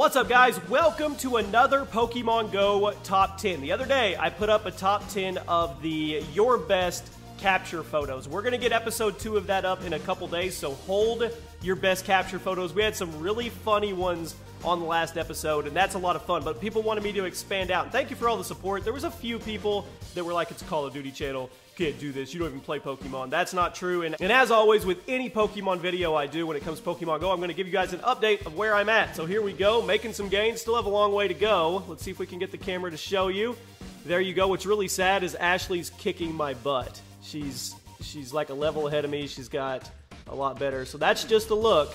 What's up, guys? Welcome to another Pokemon Go Top 10. The other day, I put up a top 10 of the Your Best capture photos. We're going to get episode 2 of that up in a couple days, so hold your best capture photos. We had some really funny ones on the last episode, and that's a lot of fun, but people wanted me to expand out. Thank you for all the support. There was a few people that were like, it's a Call of Duty channel can't do this. You don't even play Pokemon. That's not true. And, and as always, with any Pokemon video I do when it comes to Pokemon Go, I'm going to give you guys an update of where I'm at. So here we go, making some gains. Still have a long way to go. Let's see if we can get the camera to show you. There you go. What's really sad is Ashley's kicking my butt. She's she's like a level ahead of me. She's got a lot better. So that's just a look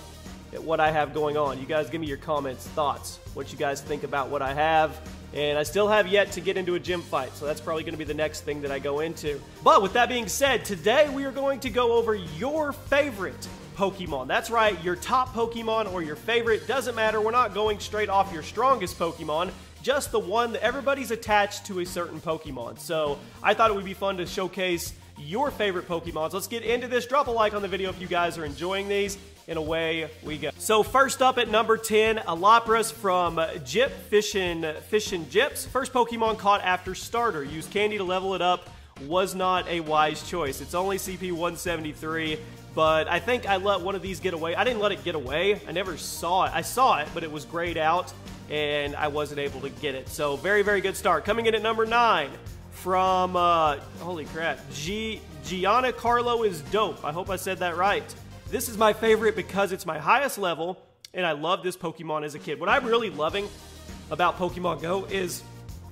at what I have going on. You guys give me your comments, thoughts, what you guys think about what I have. And I still have yet to get into a gym fight, so that's probably going to be the next thing that I go into. But with that being said, today we are going to go over your favorite Pokemon. That's right, your top Pokemon or your favorite, doesn't matter. We're not going straight off your strongest Pokemon, just the one that everybody's attached to a certain Pokemon. So I thought it would be fun to showcase your favorite Pokemons. Let's get into this. Drop a like on the video if you guys are enjoying these and away we go. So first up at number 10, a Lapras from Jip Fishin' Fishin' Jips. First Pokemon caught after starter. Used candy to level it up. Was not a wise choice. It's only CP 173, but I think I let one of these get away. I didn't let it get away. I never saw it. I saw it, but it was grayed out, and I wasn't able to get it. So very, very good start. Coming in at number 9 from, uh, holy crap, G Gianna Carlo is dope. I hope I said that right. This is my favorite because it's my highest level, and I love this Pokemon as a kid. What I'm really loving about Pokemon Go is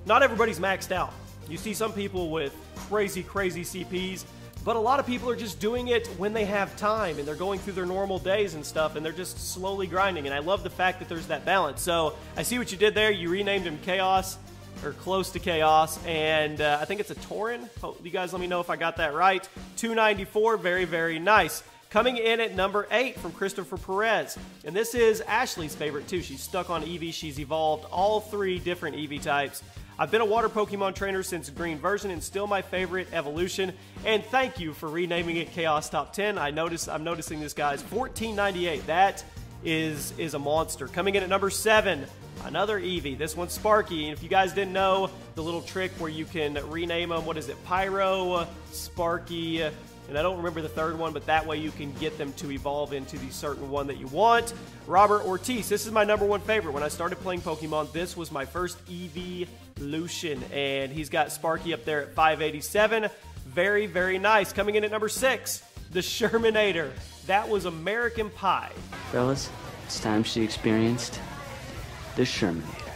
not everybody's maxed out. You see some people with crazy, crazy CPs, but a lot of people are just doing it when they have time and they're going through their normal days and stuff and they're just slowly grinding. And I love the fact that there's that balance. So I see what you did there. You renamed him Chaos or close to Chaos, and uh, I think it's a Tauren. you guys let me know if I got that right. 294, very, very nice. Coming in at number eight from Christopher Perez. And this is Ashley's favorite too. She's stuck on Eevee. She's evolved all three different Eevee types. I've been a water Pokemon trainer since green version and still my favorite evolution. And thank you for renaming it Chaos Top 10. I notice I'm noticing this guy's 1498. That is is a monster. Coming in at number seven, another Eevee. This one's Sparky. And if you guys didn't know the little trick where you can rename them, what is it? Pyro, Sparky, and I don't remember the third one, but that way you can get them to evolve into the certain one that you want. Robert Ortiz, this is my number one favorite. When I started playing Pokemon, this was my first evolution, and he's got Sparky up there at 587. Very, very nice. Coming in at number six, the Shermanator. That was American Pie. Fellas, it's time she experienced the Shermanator.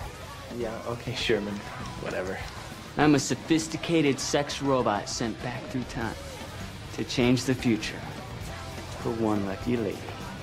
Yeah, okay, Sherman. Whatever. I'm a sophisticated sex robot sent back through time to change the future for one lucky lady.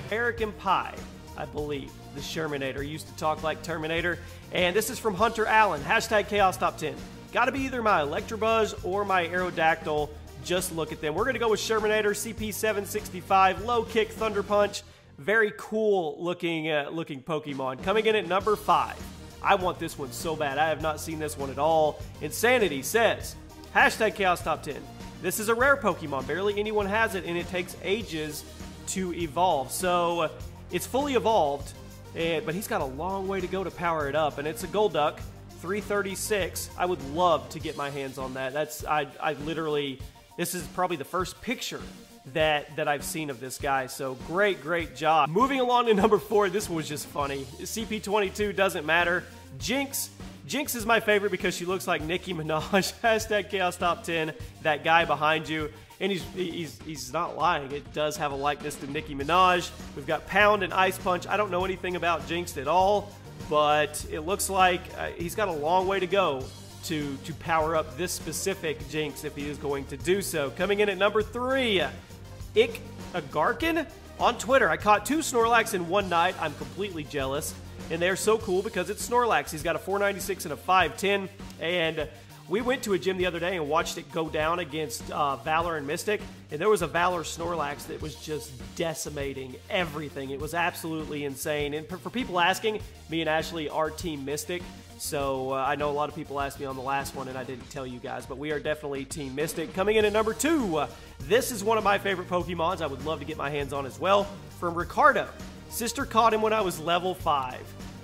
American Pie, I believe. The Shermanator used to talk like Terminator. And this is from Hunter Allen. Hashtag Chaos Top 10. Gotta be either my Electabuzz or my Aerodactyl. Just look at them. We're gonna go with Shermanator, CP765, low kick, Thunder Punch. Very cool looking, uh, looking Pokemon. Coming in at number five. I want this one so bad. I have not seen this one at all. Insanity says, hashtag Chaos Top 10. This is a rare Pokemon. Barely anyone has it, and it takes ages to evolve. So it's fully evolved, but he's got a long way to go to power it up. And it's a Golduck, 336. I would love to get my hands on that. That's I, I literally. This is probably the first picture that that I've seen of this guy. So great, great job. Moving along to number four. This was just funny. CP22 doesn't matter. Jynx. Jynx is my favorite because she looks like Nicki Minaj. Hashtag Chaos Top 10. That guy behind you. And he's, he's, he's not lying. It does have a likeness to Nicki Minaj. We've got Pound and Ice Punch. I don't know anything about Jynx at all, but it looks like uh, he's got a long way to go to, to power up this specific Jynx if he is going to do so. Coming in at number three, Ik Agarkin on Twitter. I caught two Snorlax in one night. I'm completely jealous and they're so cool because it's Snorlax. He's got a 496 and a 510, and we went to a gym the other day and watched it go down against uh, Valor and Mystic, and there was a Valor Snorlax that was just decimating everything. It was absolutely insane. And for people asking, me and Ashley are Team Mystic. So uh, I know a lot of people asked me on the last one, and I didn't tell you guys, but we are definitely Team Mystic. Coming in at number two, uh, this is one of my favorite Pokemons. I would love to get my hands on as well from Ricardo. Sister caught him when I was level 5.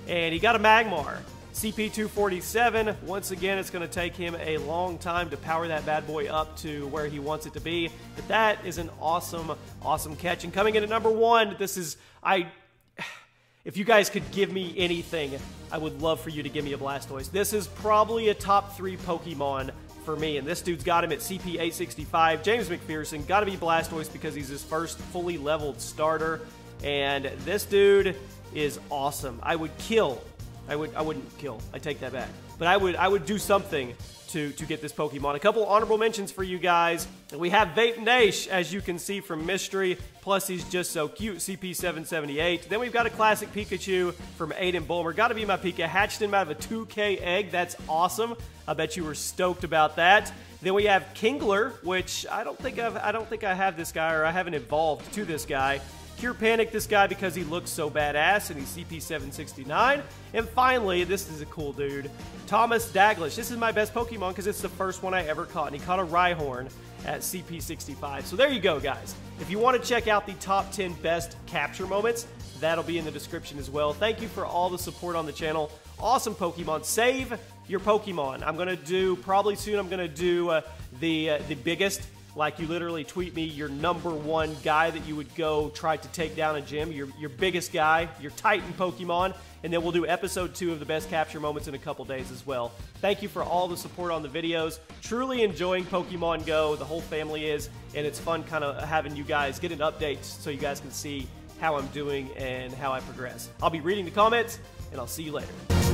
And he got a Magmar. CP247, once again, it's going to take him a long time to power that bad boy up to where he wants it to be. But that is an awesome, awesome catch. And coming in at number one, this is, I, if you guys could give me anything, I would love for you to give me a Blastoise. This is probably a top three Pokemon for me, and this dude's got him at CP 865. James McPherson, got to be Blastoise because he's his first fully leveled starter. And this dude is awesome. I would kill I would I wouldn't kill. I take that back. But I would I would do something to to get this Pokemon. A couple honorable mentions for you guys. We have Vape as you can see from Mystery. Plus, he's just so cute. CP778. Then we've got a classic Pikachu from Aiden Bulmer. Got to be my Pika. Hatched him out of a 2K egg. That's awesome. I bet you were stoked about that. Then we have Kingler, which I don't think I've, I don't think I have this guy or I haven't evolved to this guy. Pure Panic this guy because he looks so badass and he's CP769. And finally, this is a cool dude, Thomas Daglish. This is my best Pokemon because it's the first one I ever caught, and he caught a Rhyhorn at CP65. So there you go, guys. If you want to check out the top 10 best capture moments, that'll be in the description as well. Thank you for all the support on the channel. Awesome Pokemon. Save your Pokemon. I'm going to do, probably soon, I'm going to do uh, the, uh, the biggest like you literally tweet me your number one guy that you would go try to take down a gym, your, your biggest guy, your Titan Pokemon, and then we'll do episode two of the best capture moments in a couple days as well. Thank you for all the support on the videos. Truly enjoying Pokemon Go. The whole family is, and it's fun kind of having you guys get an update so you guys can see how I'm doing and how I progress. I'll be reading the comments, and I'll see you later.